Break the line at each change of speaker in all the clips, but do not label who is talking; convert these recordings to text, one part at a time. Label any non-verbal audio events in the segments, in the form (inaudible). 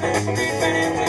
Tienes un diferente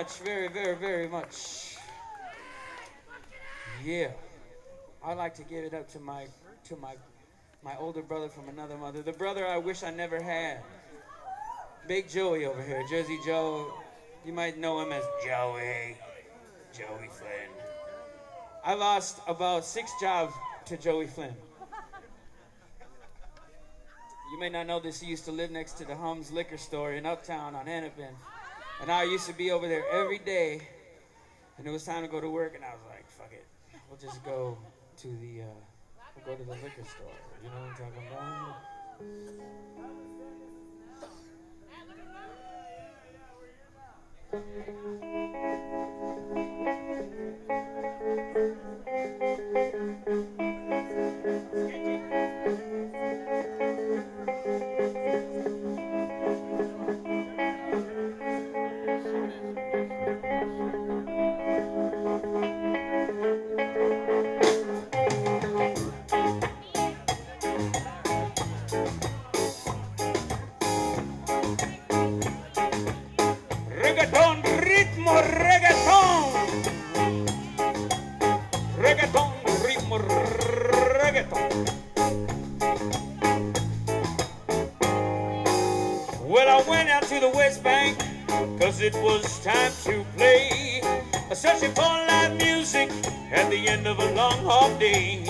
much. Very, very, very much. Yeah. I'd like to give it up to my to my my older brother from another mother. The brother I wish I never had. Big Joey over here. Jersey Joe. You might know him as Joey. Joey Flynn. I lost about six jobs to Joey Flynn. You may not know this. He used to live next to the Hums liquor store in Uptown on Hennepin. And I used to be over there every day. And it was time to go to work, and I was like, fuck it. We'll just go to the, uh, we'll go to the liquor store. You know what I'm talking about? Reggaeton, it was time to play. A Searching for live music at the end of a long, hard day.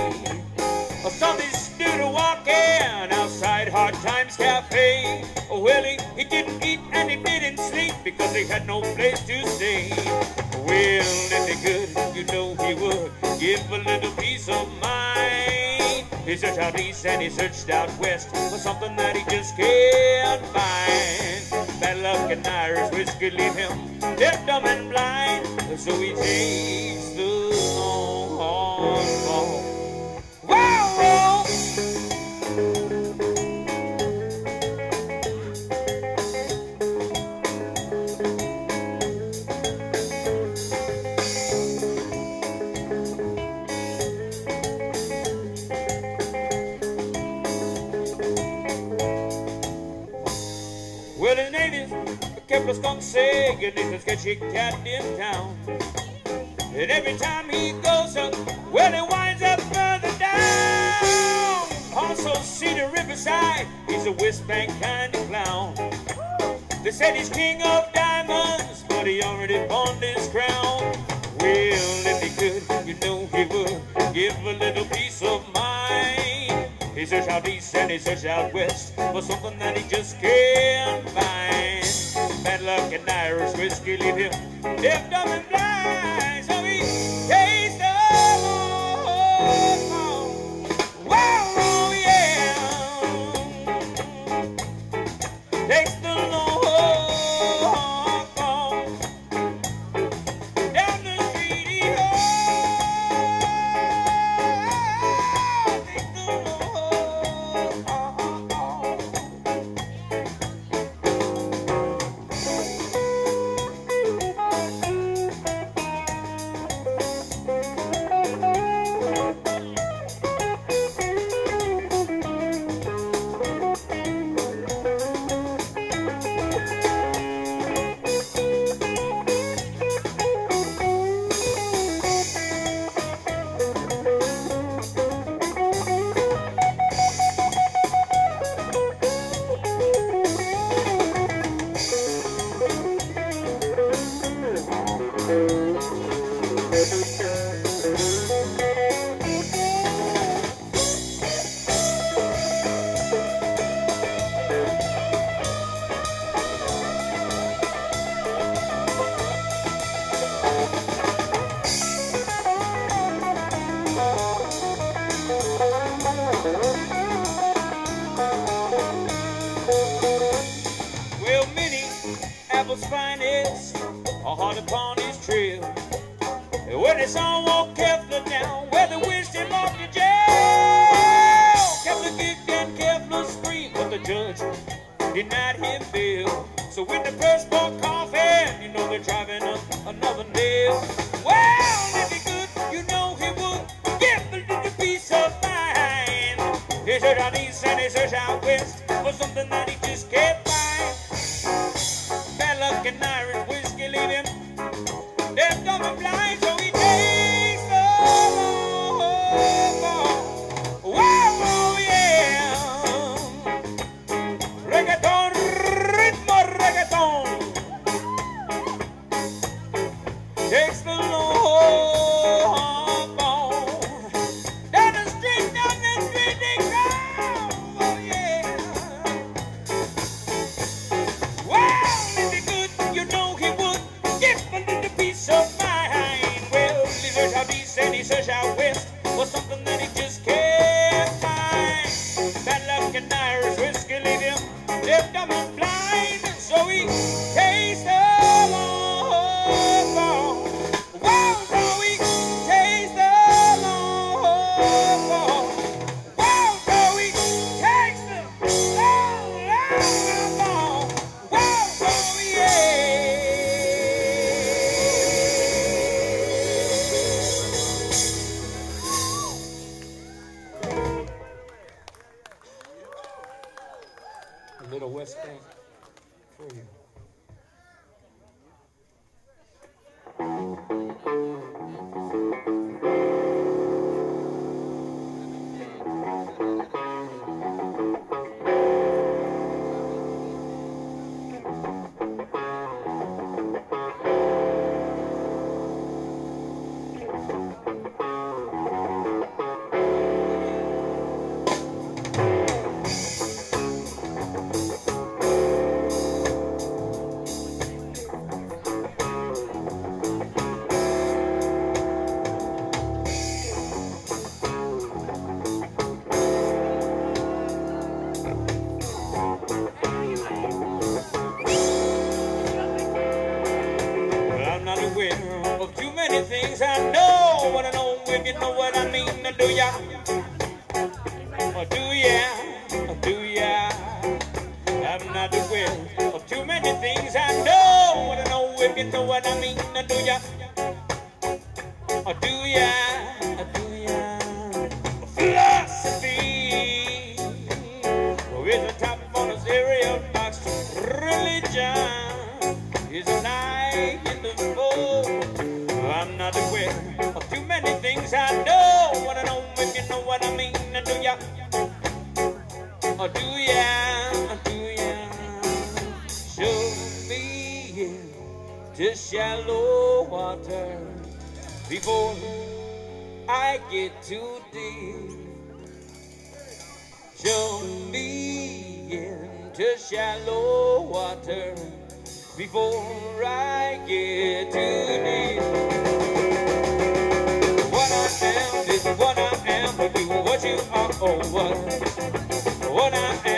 I saw this dude walking outside Hard Times Cafe. Well, he, he didn't eat and he didn't sleep because he had no place to stay. Well, if he could, you know he would give a little peace of mind. He searched out east and he searched out west for something that he just can't find. Bad luck and Irish whiskey leave him deaf, dumb, and blind. So he takes the long Kepler Skunk Sig, and he's a sketchy cat in town. And every time he goes up, well, he winds up further down. Also, see the riverside, he's a West Bank kind of clown. They said he's king of diamonds, but he already pawned his crown. Well, if he could, you know he would give a little peace of mind. He searched out east and he searched out west for something that he just can't find. Bad luck and Irish whiskey leave him deaf, dumb, and blind. What I am is what I am, but you what you are or what. What I am.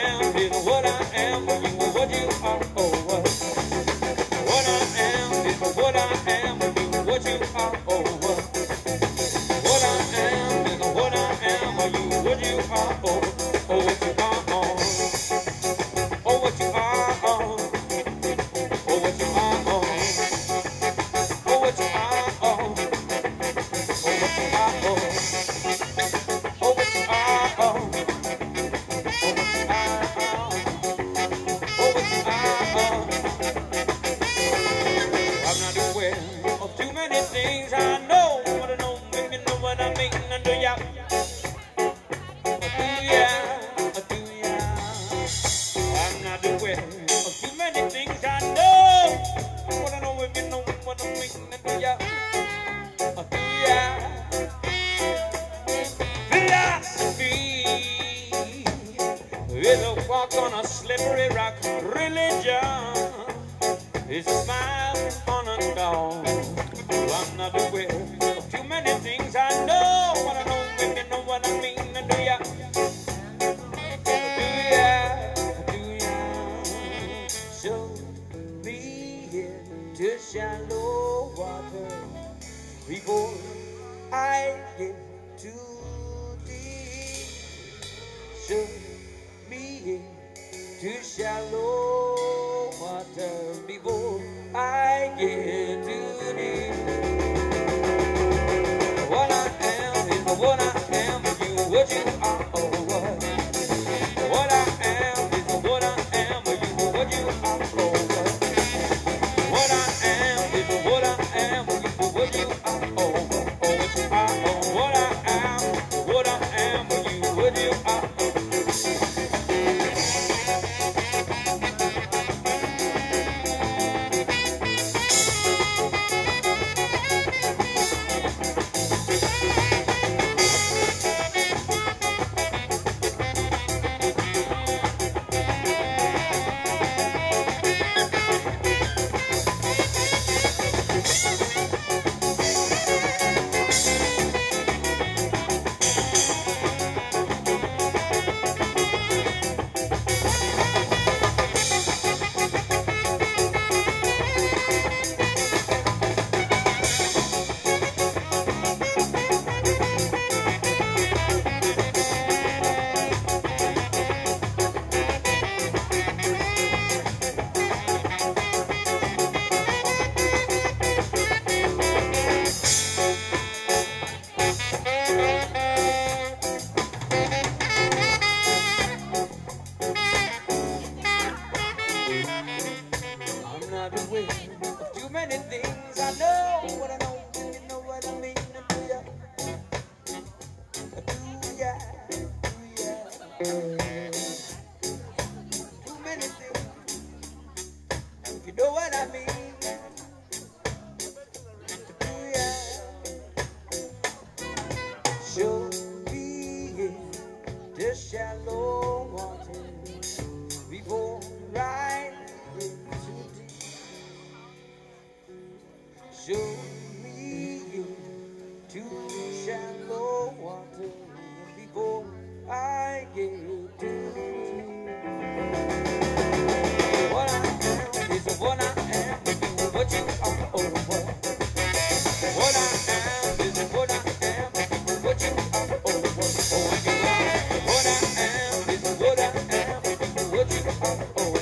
Oh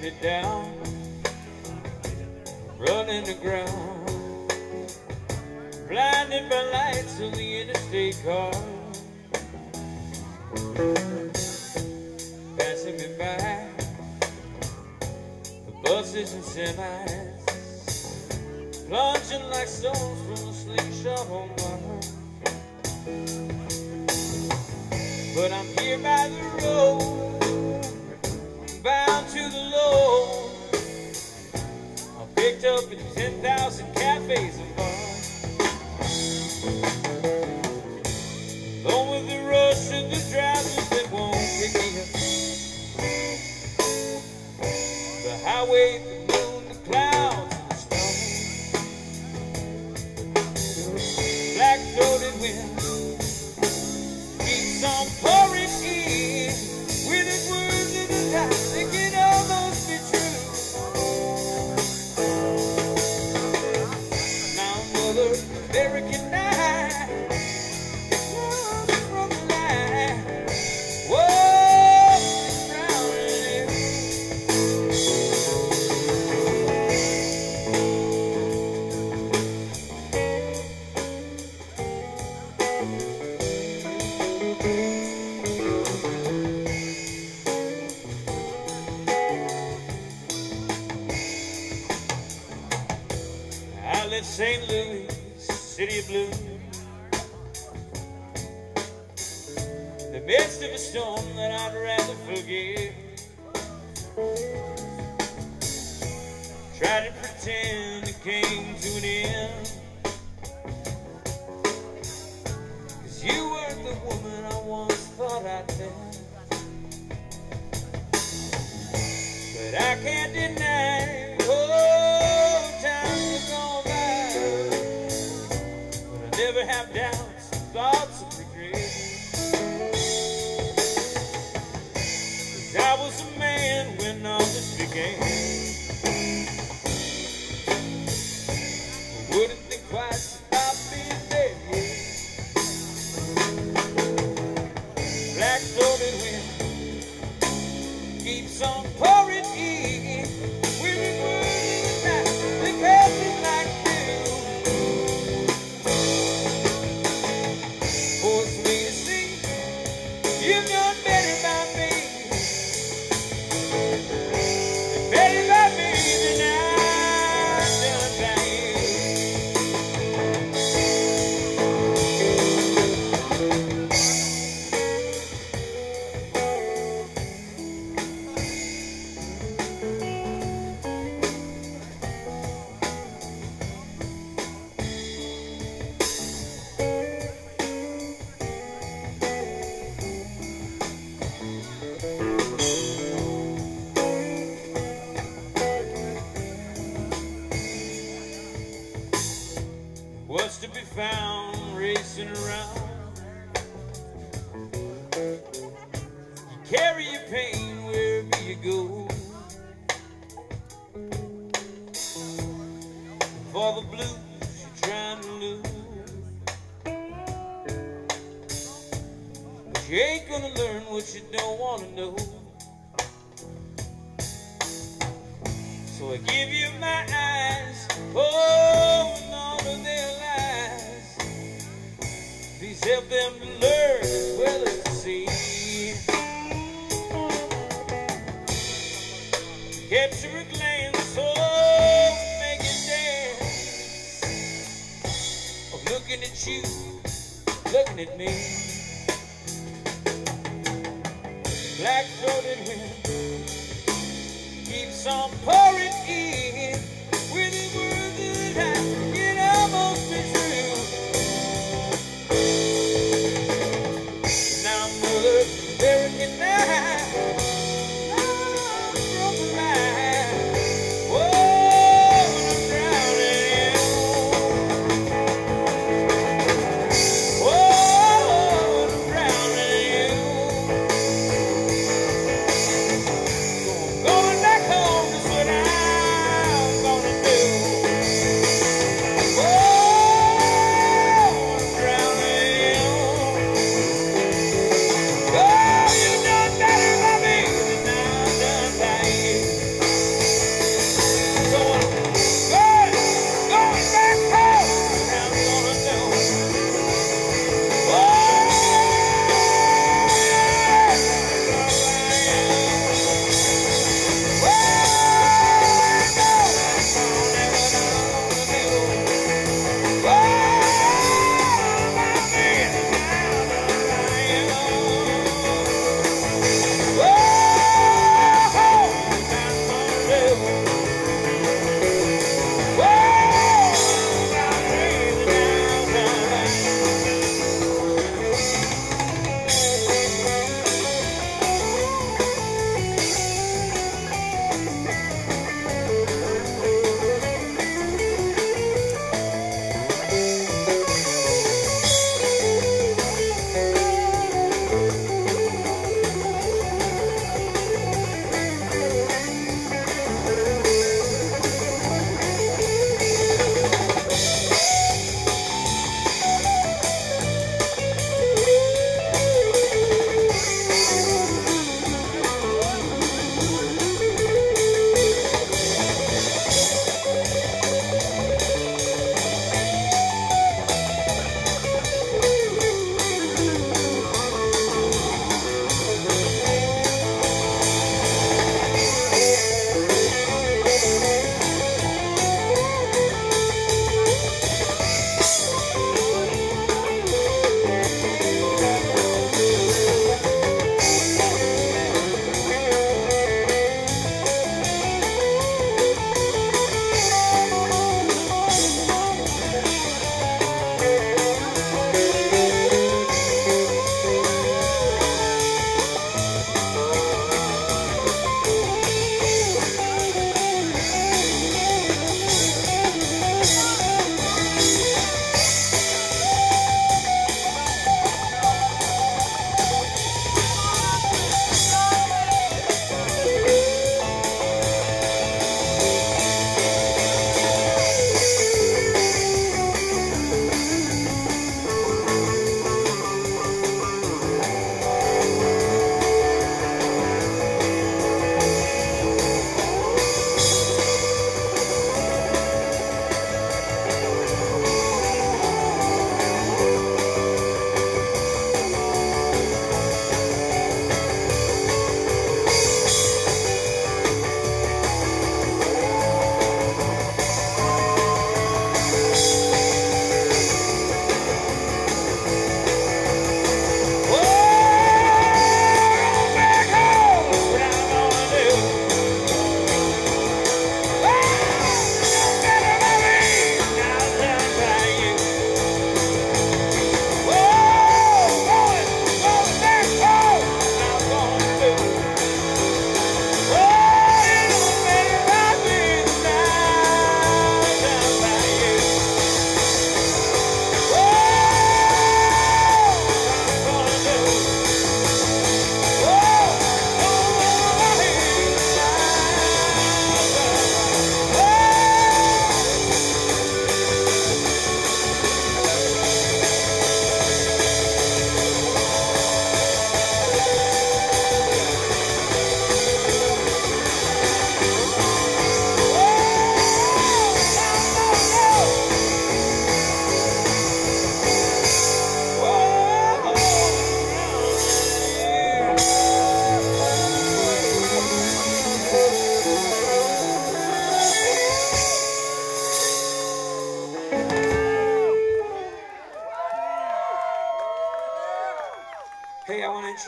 me down, running the ground, blinded by lights of the interstate car.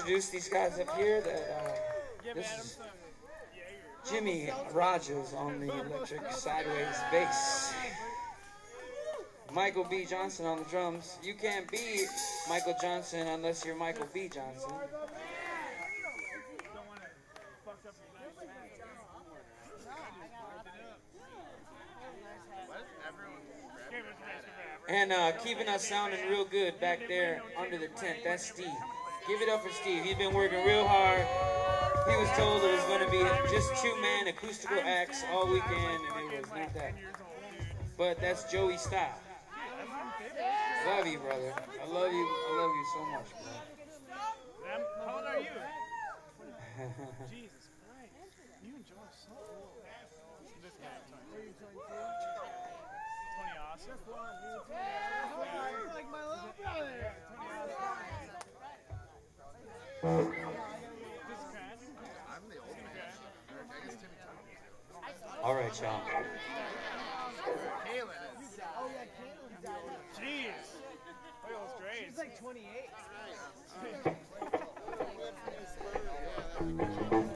Introduce these guys up here. That uh, this is Jimmy Rodgers on the electric sideways bass. Michael B. Johnson on the drums. You can't be Michael Johnson unless you're Michael B. Johnson. And uh, keeping us sounding real good back there under the tent, that's Steve. Give it up for Steve. He's been working real hard. He was told it was going to be just two-man acoustical acts all weekend, and it was not that. But that's Joey style. Love you, brother. I love you. I love you so much, bro.
How old are you? (laughs) Jesus Christ. You and Joe are so cool. This guy, Tony. Tony Awesome.
like my little brother.
This is Crash. I'm the old
All right, y'all.
Jeez. That was great.
He's like 28. (laughs)